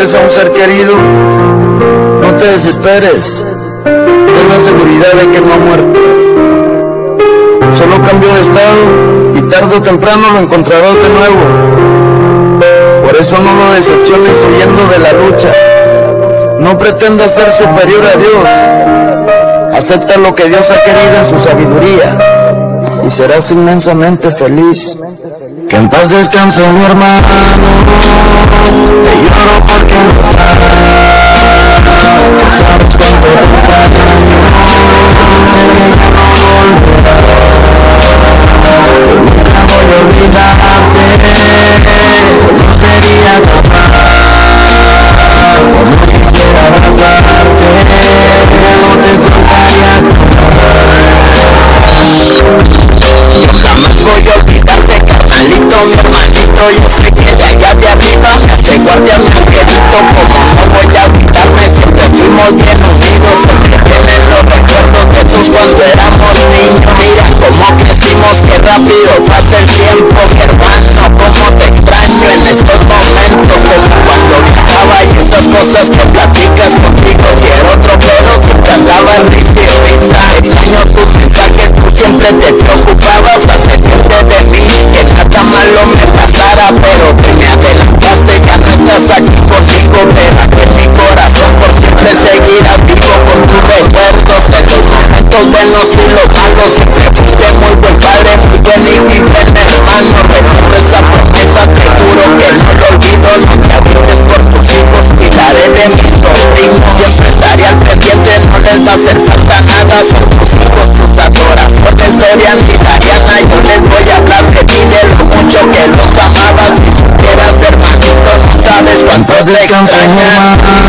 pierdes a un ser querido, no te desesperes. Ten la seguridad de que no ha muerto. Solo cambió de estado y tarde o temprano lo encontrarás de nuevo. Por eso no lo decepciones huyendo de la lucha. No pretendas ser superior a Dios. Acepta lo que Dios ha querido en su sabiduría y serás inmensamente feliz. Que en paz descanse mi hermano. Te lloro porque te preocupabas pendiente de mí Que nada malo me pasara, pero te me adelantaste Ya no estás aquí conmigo, pero aquí en mi corazón por siempre seguirá vivo Con tus recuerdos de los momentos buenos y los malos Siempre fuiste muy buen padre, muy buen hijo y buen hermano Recuerdo esa promesa, te juro que no lo olvido y Dariana Yo les voy a hablar de ti, de lo mucho que los amabas Si supieras hermanito, no sabes cuánto le extrañan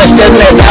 coraje que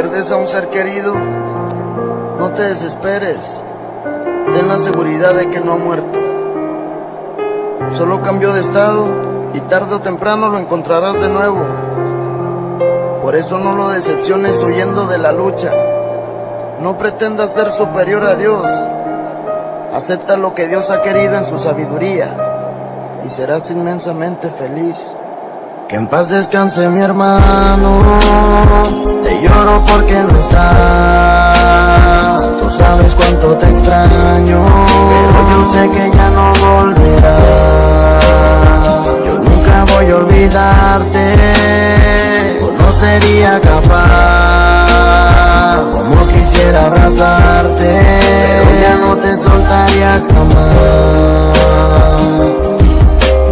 pierdes a un ser querido, no te desesperes. Ten la seguridad de que no ha muerto. Solo cambió de estado y tarde o temprano lo encontrarás de nuevo. Por eso no lo decepciones huyendo de la lucha. No pretendas ser superior a Dios. Acepta lo que Dios ha querido en su sabiduría y serás inmensamente feliz. Que en paz descanse mi hermano, porque no estás. Tú sabes cuánto te extraño, pero yo sé que ya no volverás. Yo nunca voy a olvidarte, o no sería capaz. Como quisiera abrazarte, pero ya no te soltaría jamás.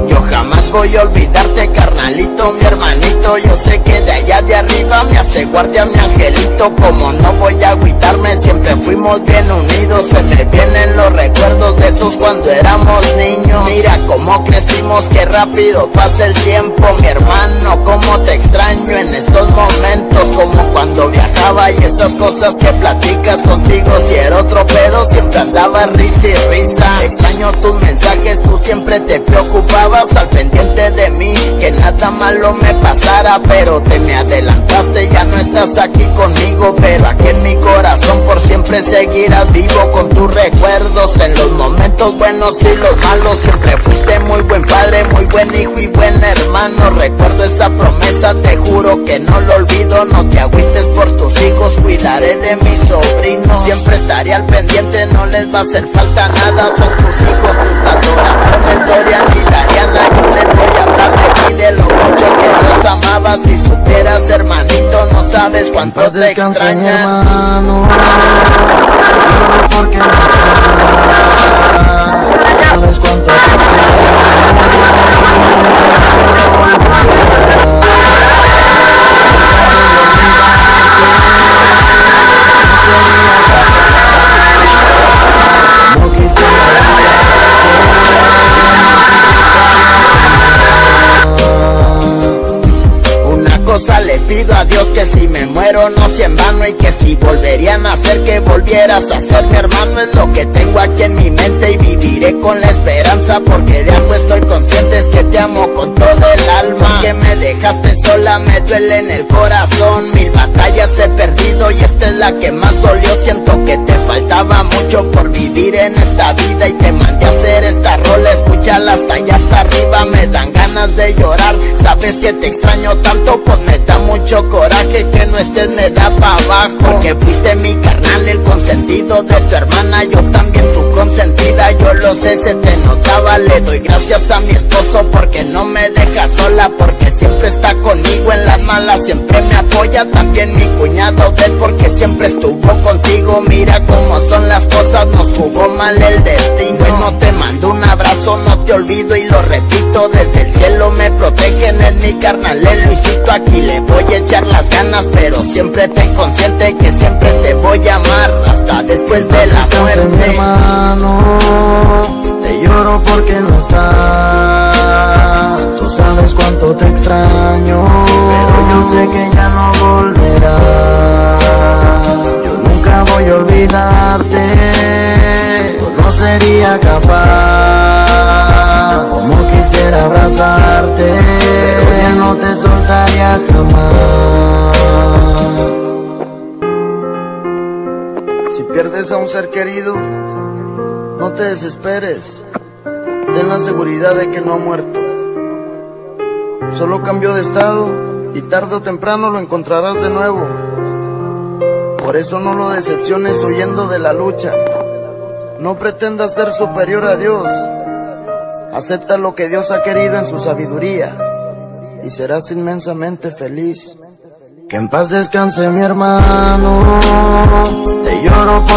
Yo jamás voy a olvidarte, carnal. carnalito, mi hermanito, yo sé que de allá de arriba me hace guardia mi angelito, como no voy a agüitarme, siempre fuimos bien unidos, se me vienen los recuerdos de esos cuando éramos niños, mira cómo crecimos, qué rápido pasa el tiempo, mi hermano, cómo te extraño en estos momentos, como cuando viajaba y esas cosas que platicas contigo, si era otro pedo, siempre andaba risa y risa, extraño tus mensajes, tú siempre te preocupabas al pendiente de mí, que nada malo me pasara, pero te me adelantaste, ya no estás aquí conmigo, pero aquí en mi corazón por siempre seguirás vivo con tus recuerdos, en los momentos buenos y los malos, siempre fuiste muy buen padre, muy buen hijo y buen hermano, recuerdo esa promesa, te juro que no lo olvido, no te agüites por tus hijos, cuidaré de mis sobrinos, siempre estaré al pendiente, no les va a hacer falta nada, son tus hijos, tus adoraciones, Dorian y Dariana, yo les voy a hablar de ti, de lo mucho que los amabas, si supieras hermanito, no sabes cuánto te extrañan. hermano. Lloro porque no si muero no sea en vano y que si volvería a nacer que volvieras a ser mi hermano es lo que tengo aquí en mi mente y viviré con la esperanza porque de algo estoy consciente es que te amo con todo el alma. Que me dejaste sola me duele en el corazón mil batallas he perdido y esta es la que más dolió. Siento que te faltaba mucho por vivir en esta vida y te mandé a hacer esta rola escúchala hasta allá hasta arriba me dan de llorar. Sabes que te extraño tanto pues me da mucho coraje que no estés me da pa' abajo. Porque fuiste mi carnal el consentido de tu hermana yo también yo lo sé se te notaba le doy gracias a mi esposo porque no me deja sola porque siempre está conmigo en las malas siempre me apoya también mi cuñado de él porque siempre estuvo contigo. Mira cómo son las cosas nos jugó mal el destino. Y no te mando un abrazo no te olvido y lo repito desde el cielo me protegen es mi carnal el Luisito aquí le voy a echar las ganas pero siempre ten consciente que siempre te voy a amar hasta después de la muerte hermano, te lloro porque no estás. Tú sabes cuánto te extraño, pero yo sé que ya no volverás. Yo nunca voy a olvidarte, yo no sería capaz. Como quisiera abrazarte, pero no te soltaría jamás. Si pierdes a un ser querido, no te desesperes. Ten la seguridad de que no ha muerto. Solo cambió de estado y tarde o temprano lo encontrarás de nuevo. Por eso no lo decepciones huyendo de la lucha. No pretendas ser superior a Dios. Acepta lo que Dios ha querido en su sabiduría y serás inmensamente feliz. Que en paz descanse mi hermano. Te lloro por